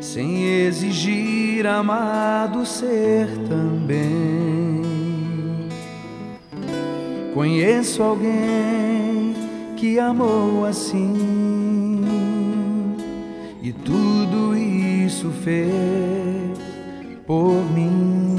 sem exigir amado ser também. Conheço alguém que amou assim e tudo isso fez por mim.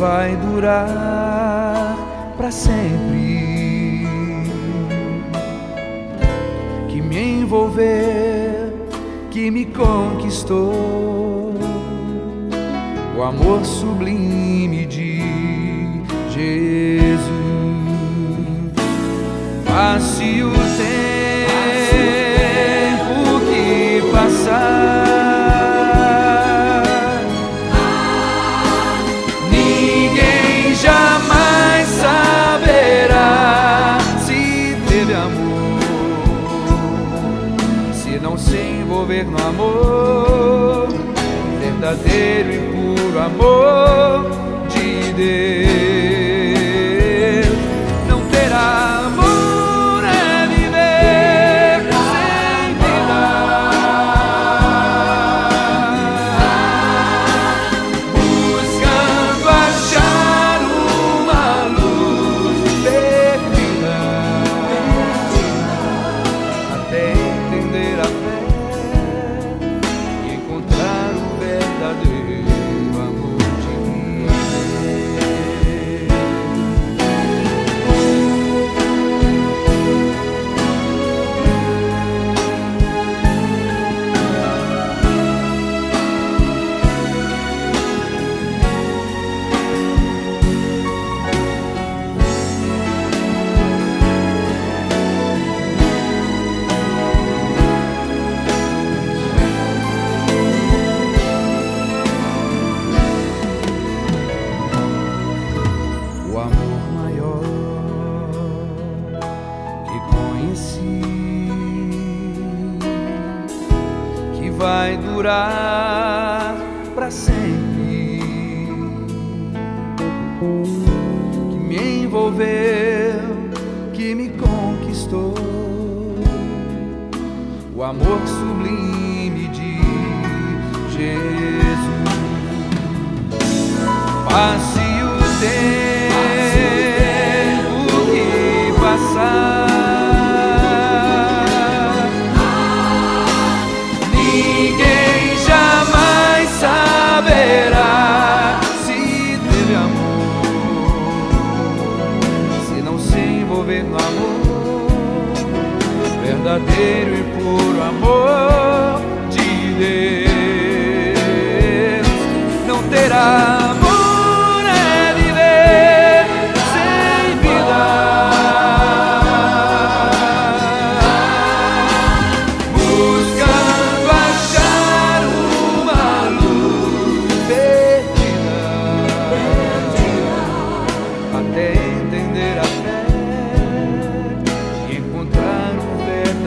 vai durar para sempre. Que me envolveu, que me conquistou. O amor sublime de Jesus. Passe o tempo que passar. verdadeiro e puro amor.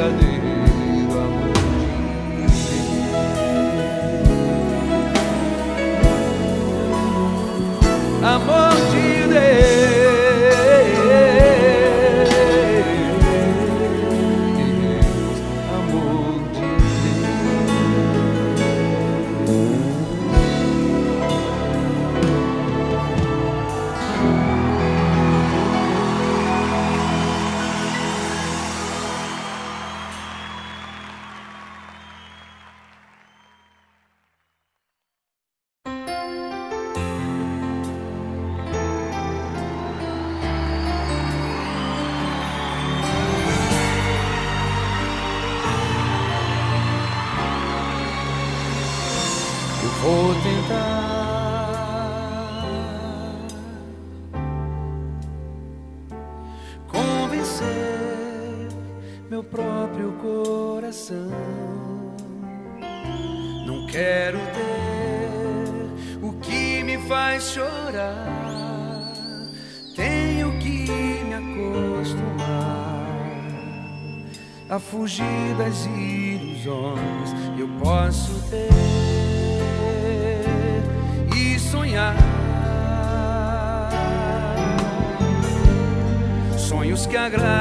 cadê? fugir das ilusões eu posso ter e sonhar. Sonhos que agradam.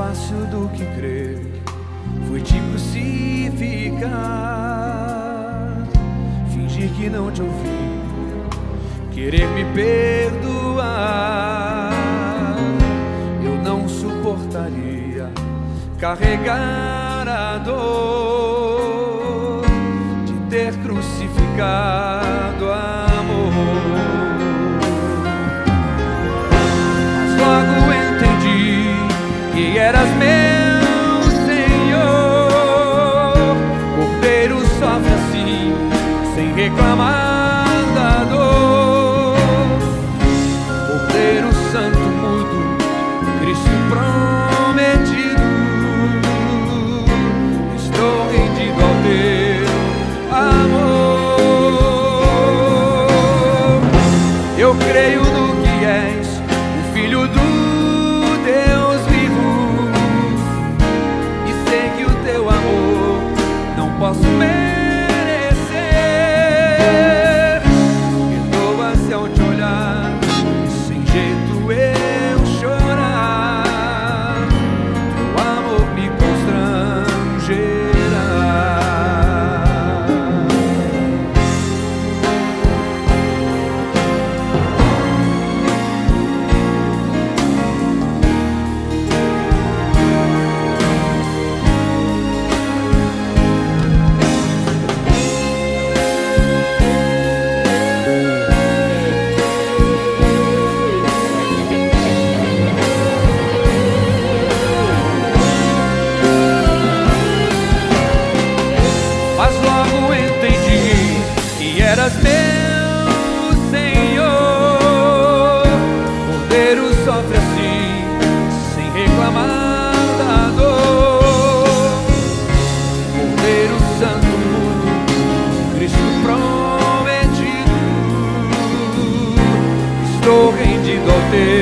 fácil do que crer. Foi te crucificar, fingir que não te ouvi, querer me perdoar. Eu não suportaria carregar a dor de ter crucificado a reclamar. cordeiro sofre assim, sem reclamar da dor. Cordeiro santo, mudo, Cristo prometido, estou rendido ao teu.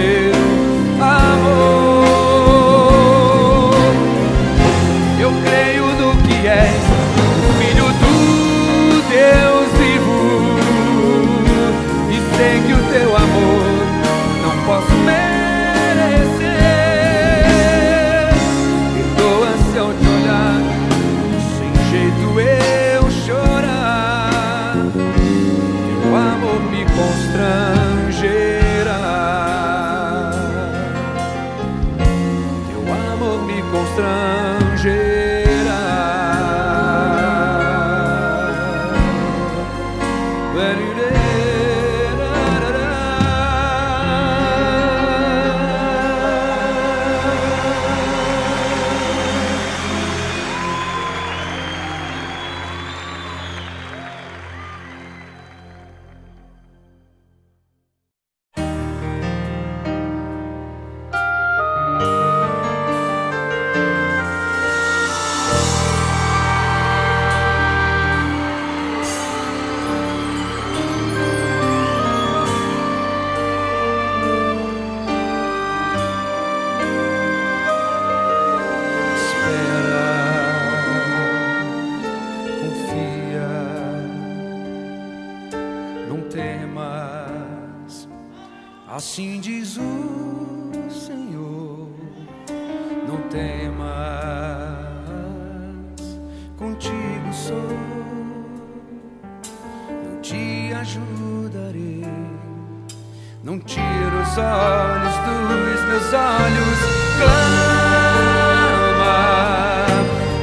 meus olhos, dos meus olhos, clama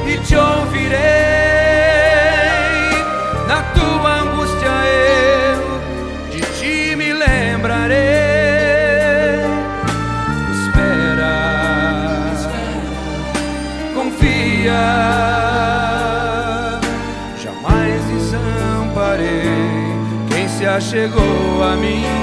e te ouvirei. Na tua angústia eu de ti me lembrarei. Espera, Espera. confia, jamais desamparei. Quem se achegou a mim.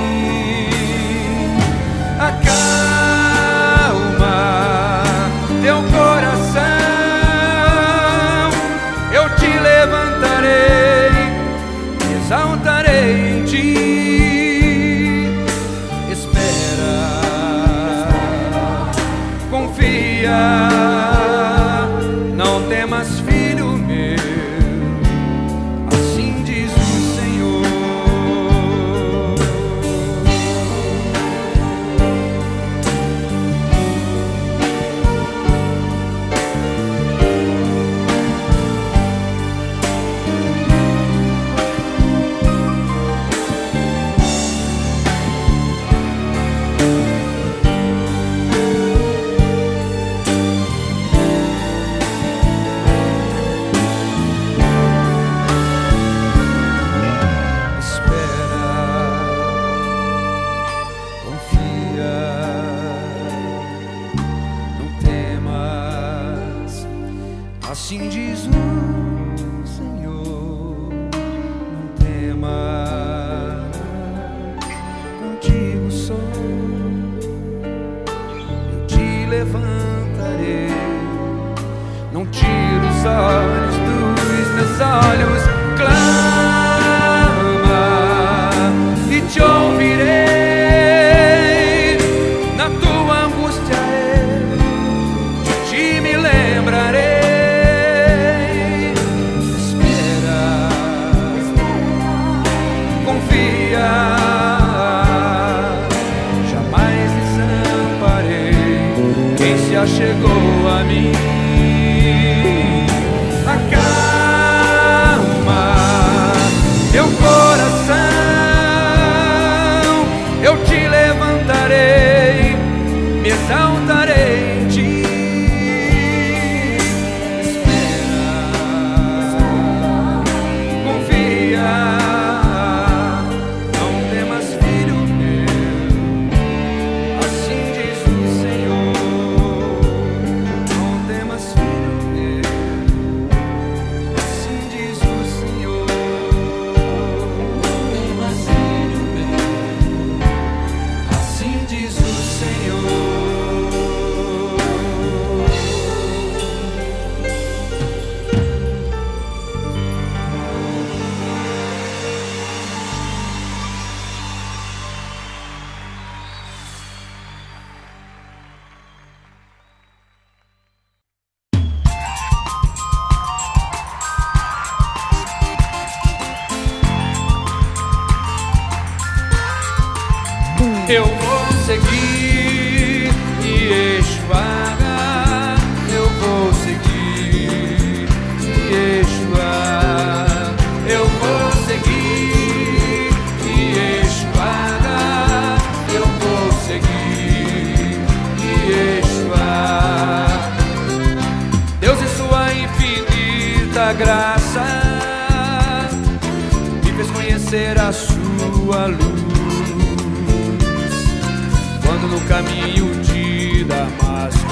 De Damasco.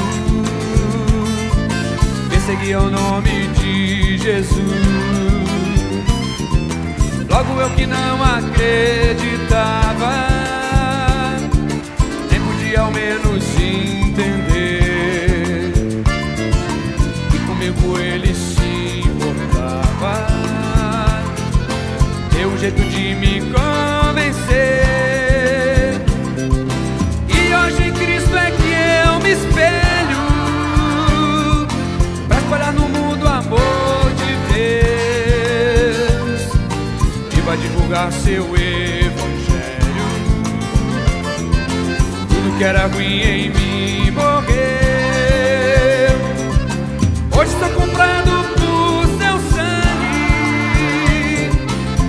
Persegui o nome de Jesus. Logo eu que não acreditava, nem podia ao menos entender. E comigo ele se importava. Um jeito de me convencer. Divulgar seu evangelho. Tudo que era ruim em mim morreu. Hoje estou comprado por seu sangue,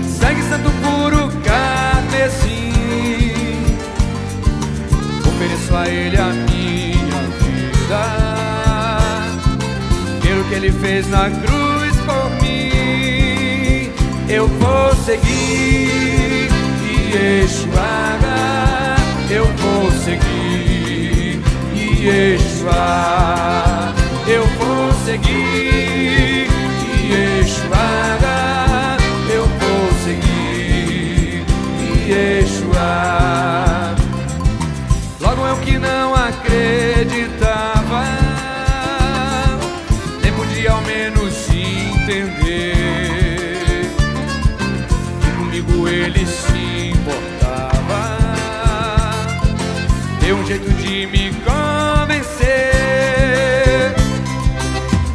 sangue santo puro carmesim. Ofereço a Ele a minha vida, pelo que Ele fez na cruz por mim eu vou seguir Yeshua, eu vou seguir Yeshua, eu vou seguir Yeshua, eu vou seguir Yeshua. Logo eu que não acreditava, ele se importava. Deu um jeito de me convencer.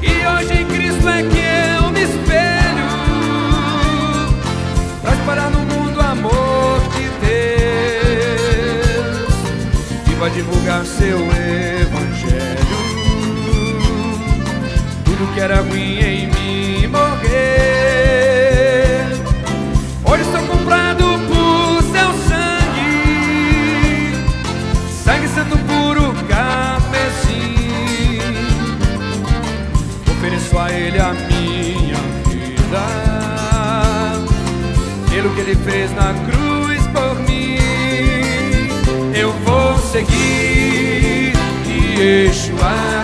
E hoje em Cristo é que eu me espelho. Pra espalhar no mundo o amor de Deus. E vai divulgar seu evangelho. Tudo que era ruim em mim pelo que Ele fez na cruz por mim. Eu vou seguir Yeshua,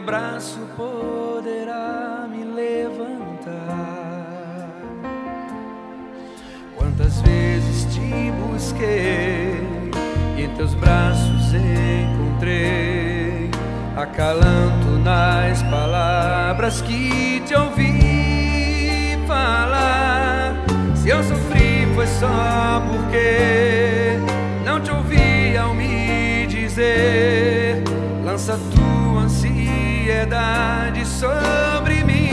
abraço poderá me levantar. Quantas vezes te busquei e em teus braços encontrei acalanto nas palavras que te ouvi falar. Se eu sofri foi só porque não te ouvi ao me dizer. Lança tua ansiedade sobre mim,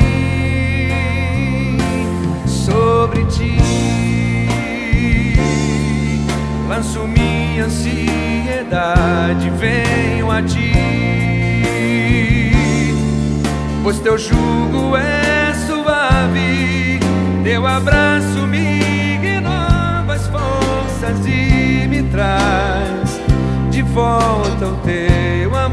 sobre ti. lanço minha ansiedade, venho a ti, pois teu jugo é suave, teu abraço me renova as forças e me traz de volta ao teu amor.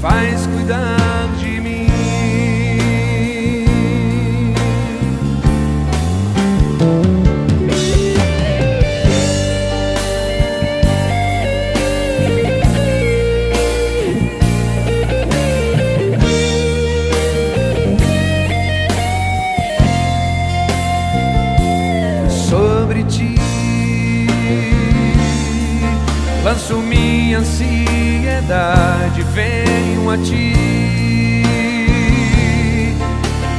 Faz cuidar de mim. sobre ti. Lanço minha ansiedade, a ti,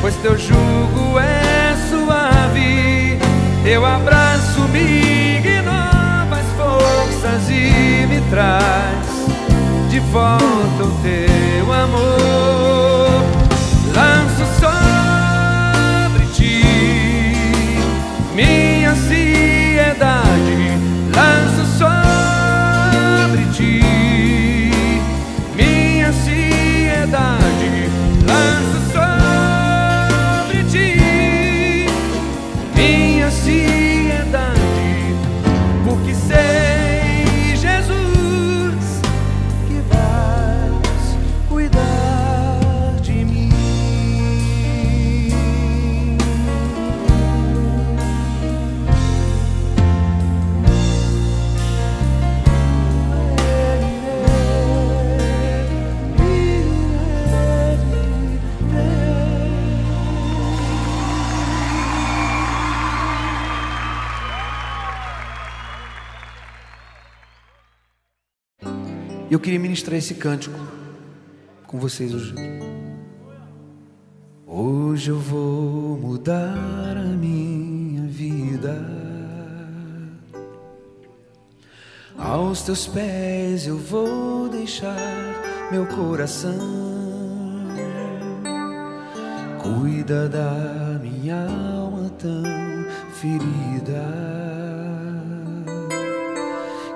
pois teu jugo é suave, teu abraço me renova as forças e me traz de volta o teu ministrar esse cântico com vocês hoje. Hoje eu vou mudar a minha vida. Aos teus pés eu vou deixar meu coração. Cuida da minha alma tão ferida.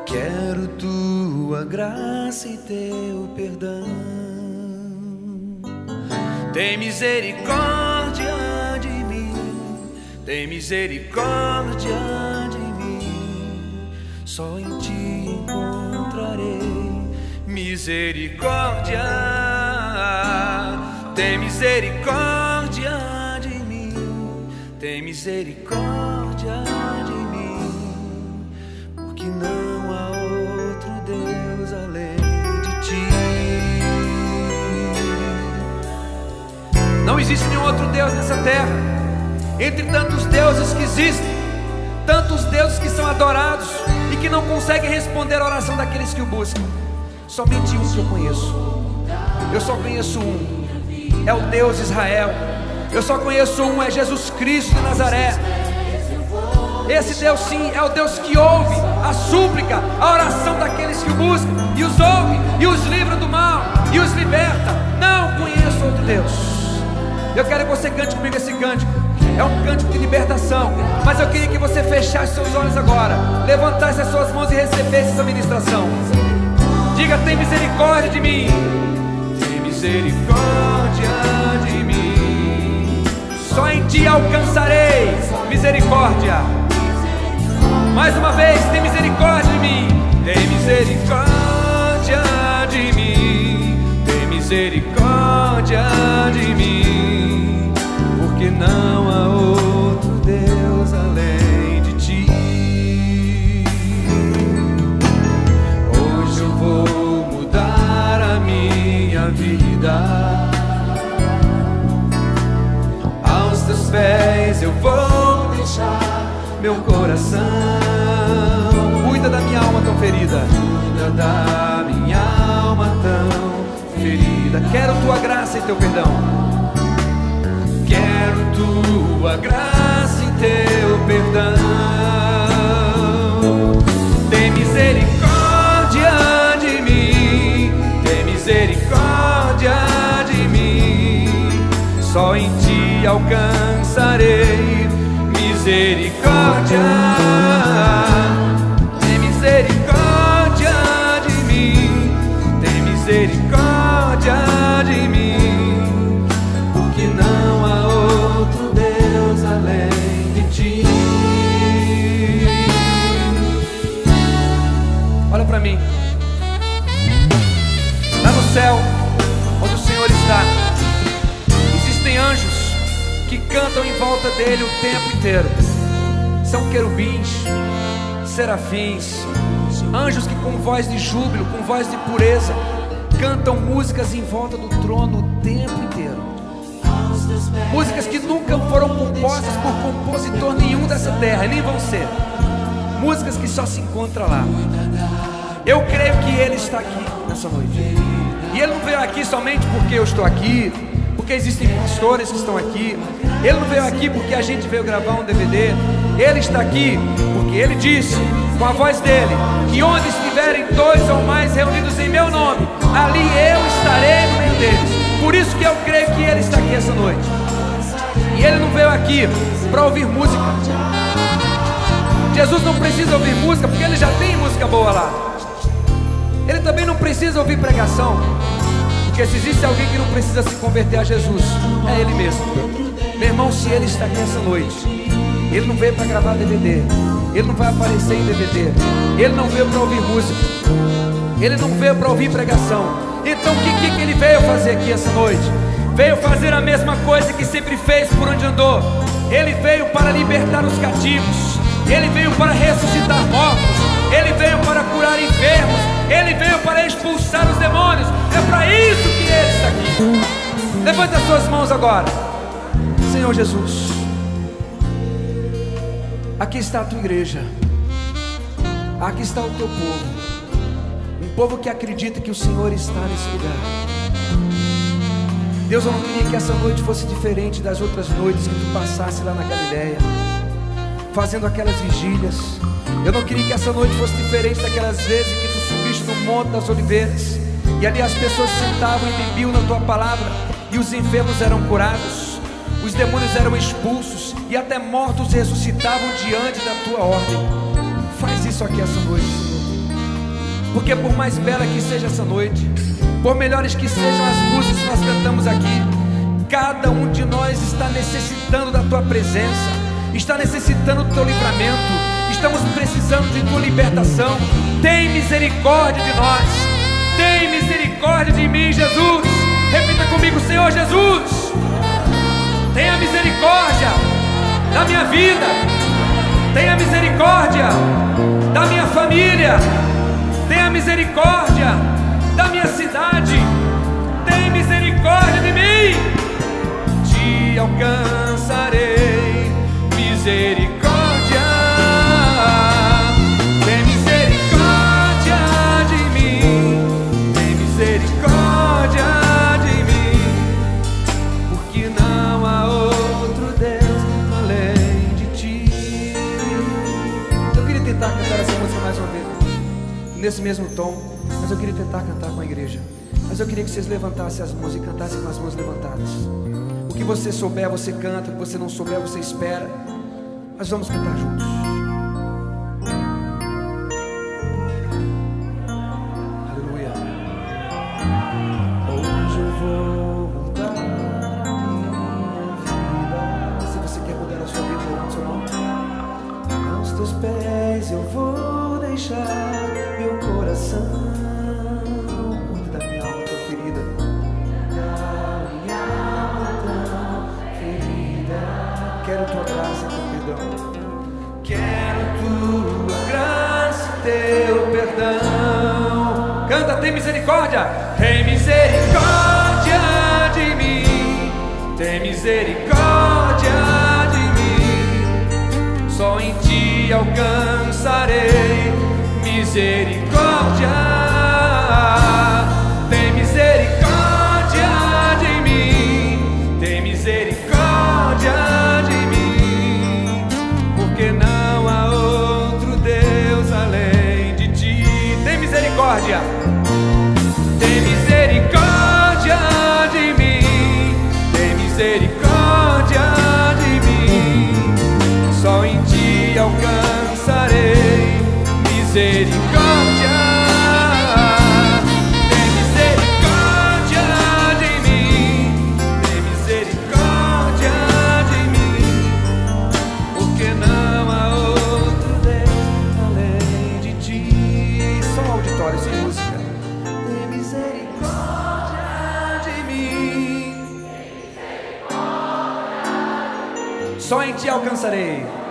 Quero tua graça e teu perdão. Tem misericórdia de mim, tem misericórdia de mim. Só em ti encontrarei misericórdia. Tem misericórdia de mim, tem misericórdia de mim Não existe nenhum outro Deus nessa terra. Entre tantos deuses que existem, tantos deuses que são adorados e que não conseguem responder a oração daqueles que o buscam. Somente um que eu conheço. Eu só conheço um. É o Deus de Israel. Eu só conheço um, é Jesus Cristo de Nazaré. Esse Deus sim é o Deus que ouve a súplica, a oração daqueles que o buscam, e os ouve, e os livra do mal, e os liberta. Não conheço outro Deus. Eu quero que você cante comigo esse cântico. É um cântico de libertação. Mas eu queria que você fechasse seus olhos agora, levantasse as suas mãos e recebesse essa ministração. Diga: tem misericórdia de mim. Tem misericórdia de mim. Só em ti alcançarei misericórdia. Mais uma vez, tem misericórdia de mim. Tem misericórdia de mim. Tem misericórdia de mim. Porque não há outro Deus além de ti. Hoje eu vou mudar a minha vida. Aos teus pés eu vou deixar meu coração. Cuida da minha alma tão ferida. Cuida da minha alma tão ferida. Quero tua graça e teu perdão. Tua graça e teu perdão. Tem misericórdia de mim, tem misericórdia de mim. Só em ti alcançarei misericórdia. Tem misericórdia de mim, tem misericórdia cantam em volta dele o tempo inteiro. São querubins, serafins, anjos que com voz de júbilo, com voz de pureza, cantam músicas em volta do trono o tempo inteiro. Músicas que nunca foram compostas por compositor nenhum dessa terra, nem vão ser. Músicas que só se encontram lá. Eu creio que Ele está aqui nessa noite. E Ele não veio aqui somente porque eu estou aqui, porque existem pastores que estão aqui. Ele não veio aqui porque a gente veio gravar um DVD. Ele está aqui porque Ele disse, com a voz dele, que onde estiverem dois ou mais reunidos em meu nome, ali eu estarei no meio deles. Por isso que eu creio que Ele está aqui essa noite. E Ele não veio aqui para ouvir música. Jesus não precisa ouvir música porque Ele já tem música boa lá. Ele também não precisa ouvir pregação. Porque se existe alguém que não precisa se converter a Jesus, é Ele mesmo. Meu irmão, se Ele está aqui essa noite, Ele não veio para gravar DVD, Ele não vai aparecer em DVD, Ele não veio para ouvir música, Ele não veio para ouvir pregação. Então o que, que, que Ele veio fazer aqui essa noite? Veio fazer a mesma coisa que sempre fez por onde andou. Ele veio para libertar os cativos, Ele veio para ressuscitar mortos, Ele veio para curar enfermos, Ele veio para expulsar os demônios. É para isso que Ele está aqui. Levanta as suas mãos agora. Senhor Jesus, aqui está a tua igreja, aqui está o teu povo, um povo que acredita que o Senhor está nesse lugar. Deus, eu não queria que essa noite fosse diferente das outras noites que tu passasse lá na Galileia, fazendo aquelas vigílias. Eu não queria que essa noite fosse diferente daquelas vezes que tu subiste no Monte das Oliveiras e ali as pessoas sentavam e bebiam na tua palavra e os enfermos eram curados, os demônios eram expulsos e até mortos ressuscitavam diante da tua ordem. Faz isso aqui essa noite. Porque por mais bela que seja essa noite, por melhores que sejam as músicas que nós cantamos aqui, cada um de nós está necessitando da tua presença, está necessitando do teu livramento, estamos precisando de tua libertação. Tem misericórdia de nós, tem misericórdia de mim, Jesus. Repita comigo, Senhor Jesus, tenha misericórdia da minha vida, tenha misericórdia da minha família, tenha misericórdia da minha cidade, tem misericórdia de mim, te alcançarei, misericórdia, tem misericórdia de mim, tem misericórdia de mim, porque não há outro Deus além de ti. Eu queria tentar cantar essa música mais uma vez, nesse mesmo tom. Mas eu queria tentar cantar com a igreja. Mas eu queria que vocês levantassem as mãos e cantassem com as mãos levantadas. O que você souber, você canta. O que você não souber, você espera. Mas vamos cantar juntos. Misericórdia. Em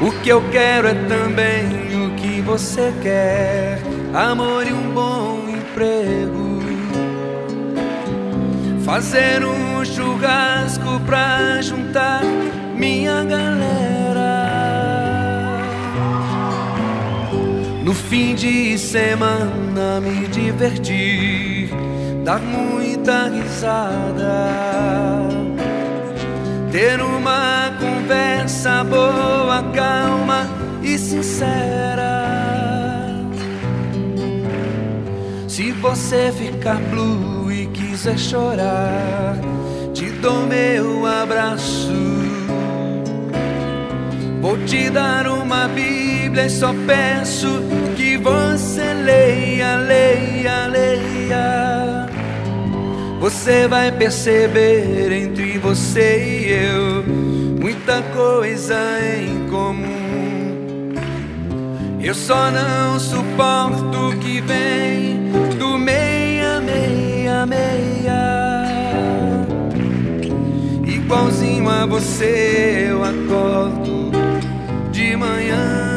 O que eu quero é também o que você quer: amor e um bom emprego. Fazer um churrasco pra juntar minha galera. No fim de semana me divertir, dar muita risada. Ter uma conversa boa, calma e sincera. Se você ficar blue e quiser chorar, te dou meu abraço. Vou te dar uma Bíblia e só peço que você leia, leia, leia. Você vai perceber entre você e eu muita coisa em comum. Eu só não suporto o que vem do meia, meia, meia. Igualzinho a você eu acordo de manhã.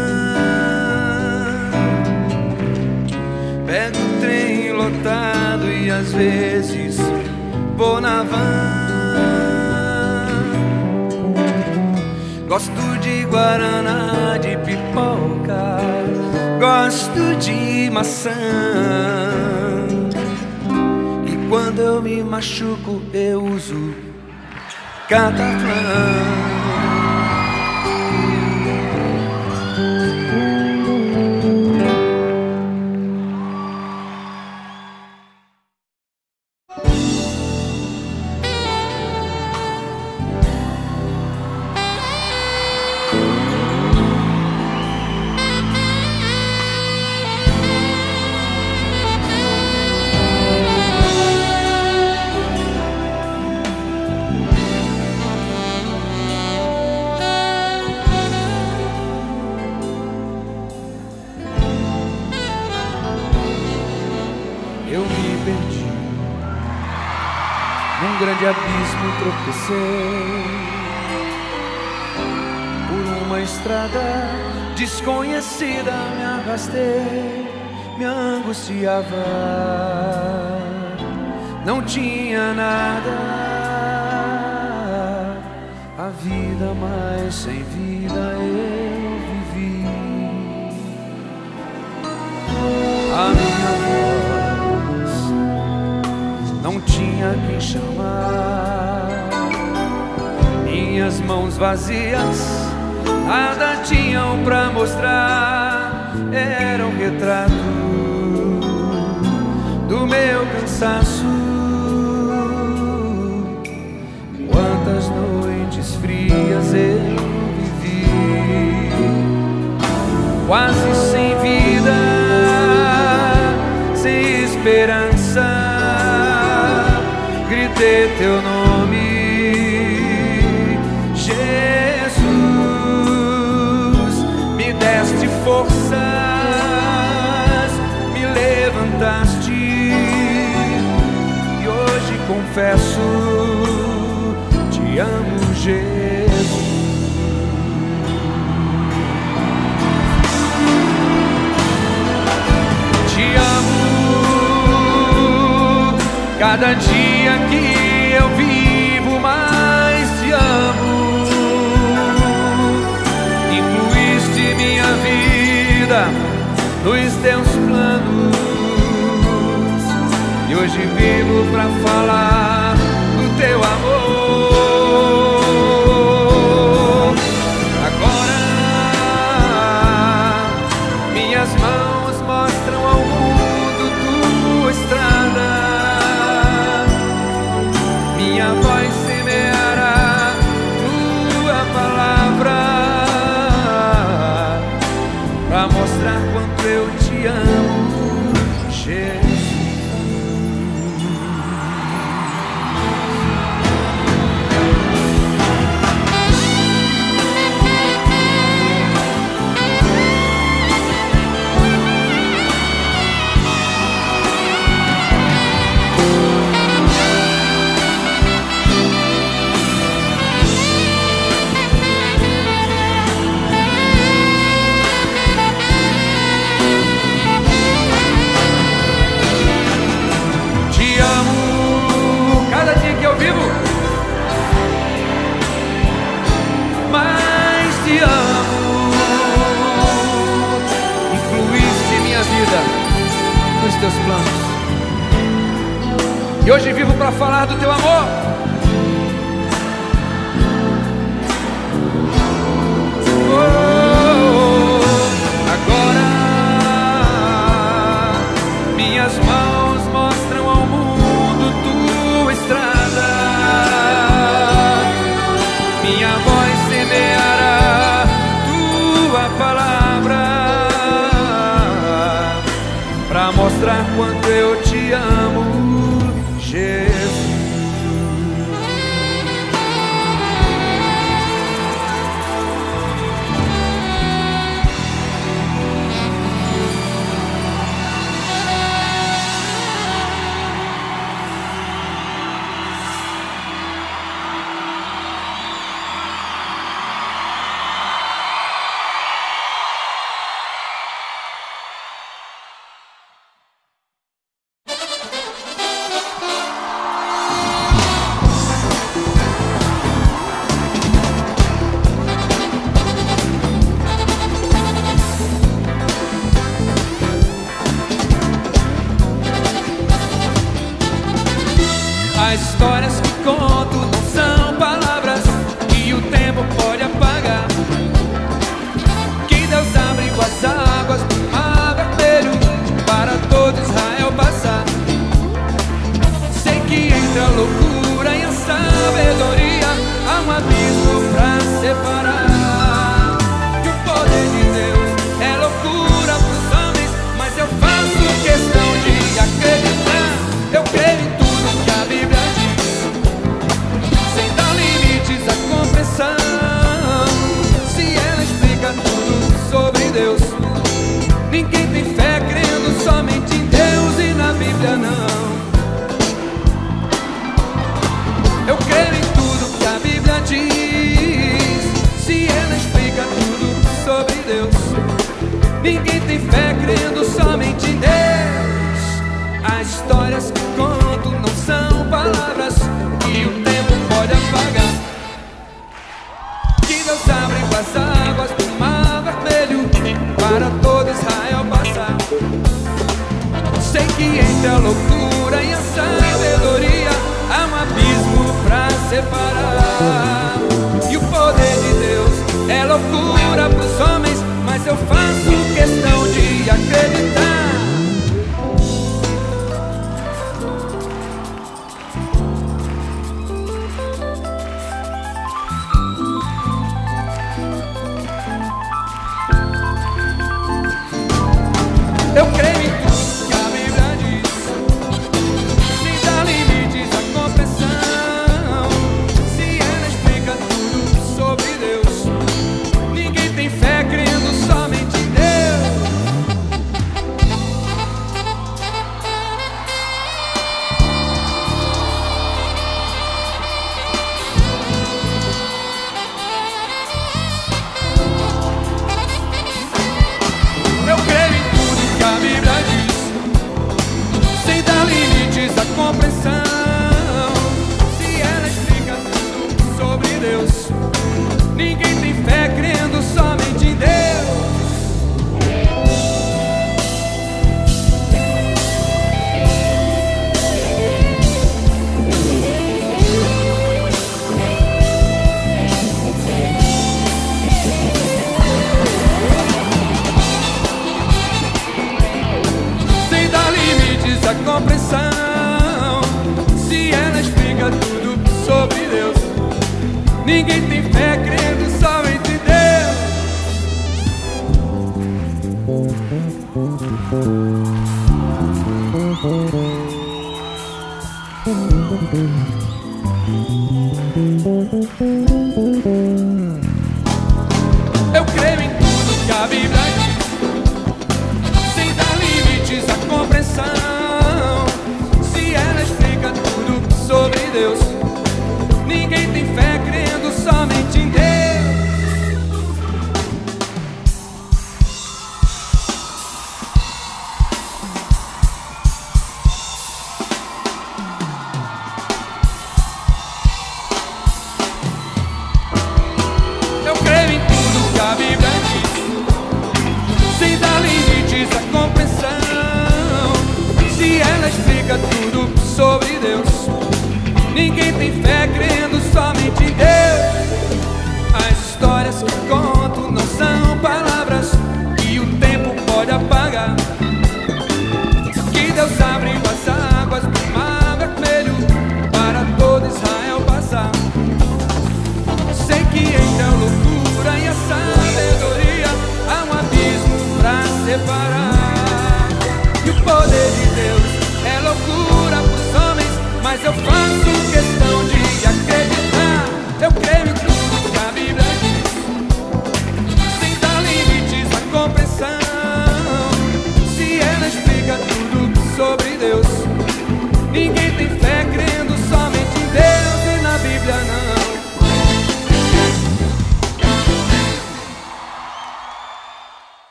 Pego o trem lotado e às vezes vou na van. Gosto de guaraná, de pipoca, gosto de maçã. E quando eu me machuco, eu uso cataflã. Grande abismo tropecei. Por uma estrada desconhecida me arrastei, me angustiava. Não tinha nada, a vida, mas sem vida eu vivi. A minha voz tinha quem chamar, minhas mãos vazias nada tinham pra mostrar, era um retrato do meu cansaço. Quantas noites frias eu vivi, quase sem vida, sem esperança. Gritei teu nome, Jesus, me deste forças, me levantaste e hoje confesso, cada dia que eu vivo, mais te amo. Incluíste minha vida nos teus planos. E hoje vivo pra falar Hoje vivo para falar do teu amor. E o poder de Deus é loucura para os homens, mas eu faço questão de acreditar.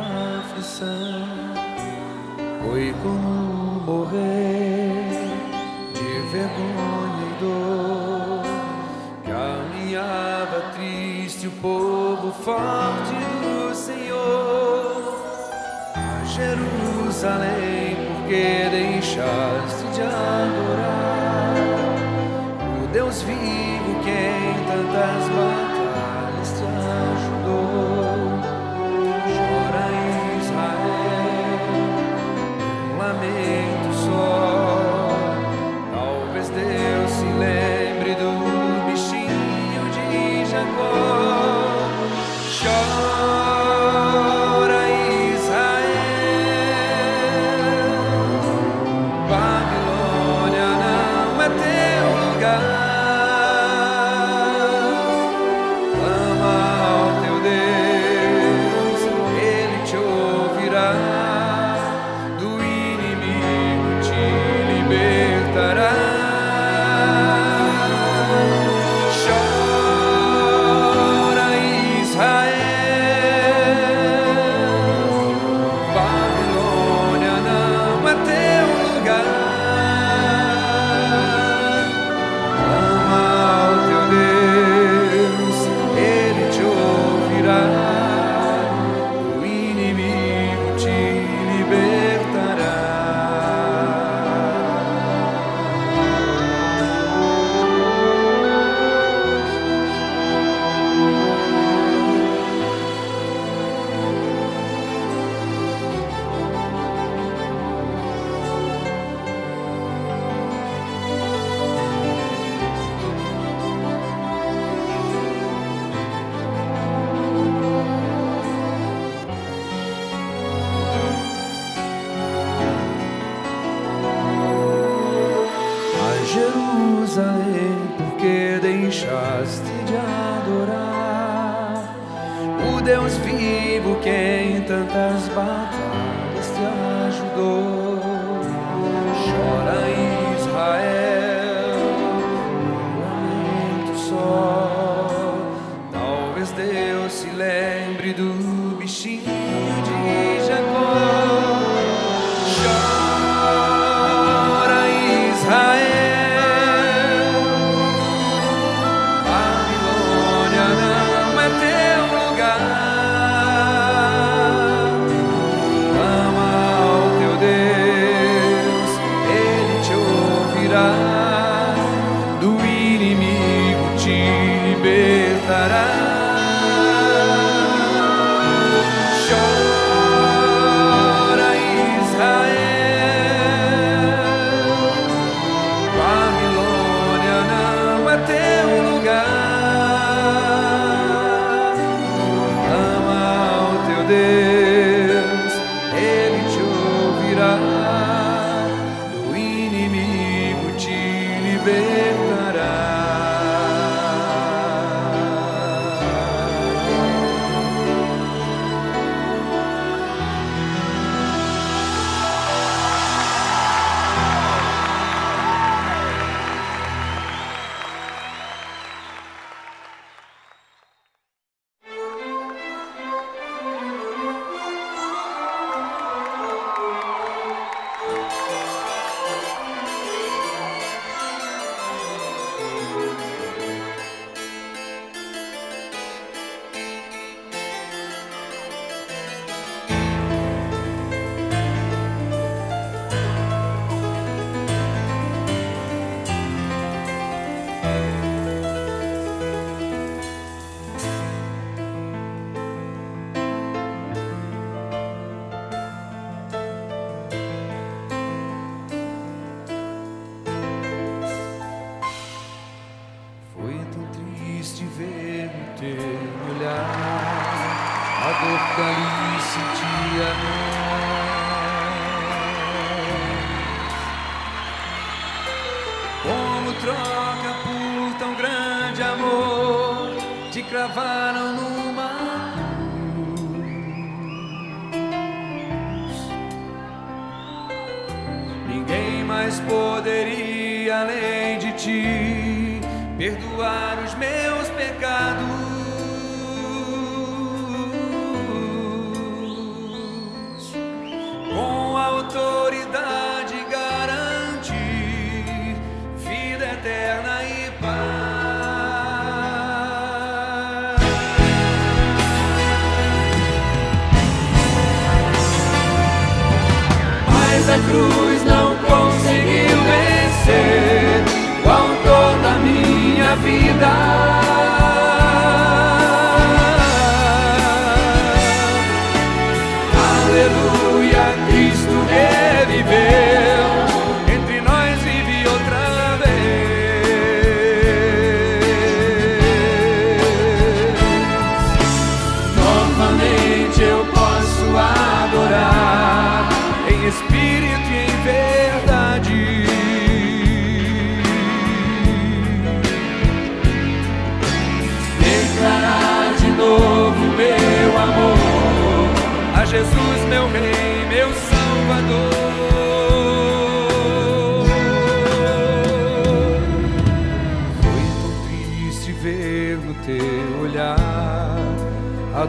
aflição. Foi como morrer de vergonha e dor. Caminhava triste o povo forte do Senhor. A Jerusalém, porque deixaste de adorar o Deus vivo quem tantas mãos Jerusalém, porque deixaste de adorar o Deus vivo, que em tantas batalhas te ajudou.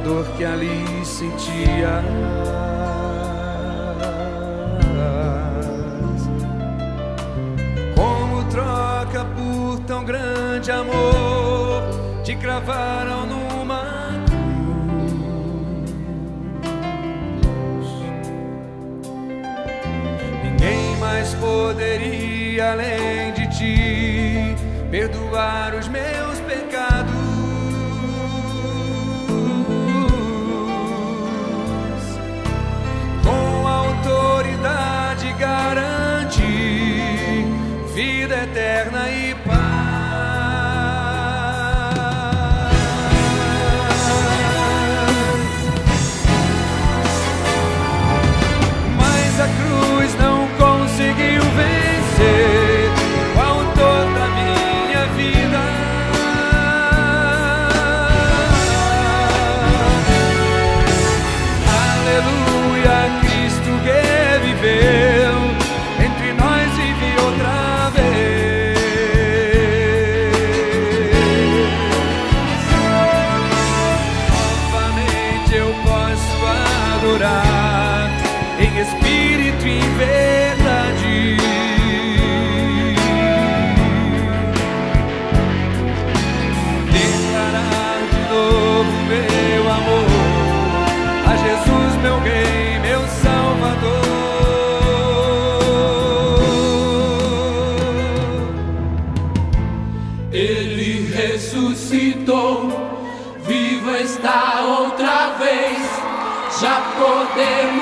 dor que ali sentia. Como troca por tão grande amor de cravar there.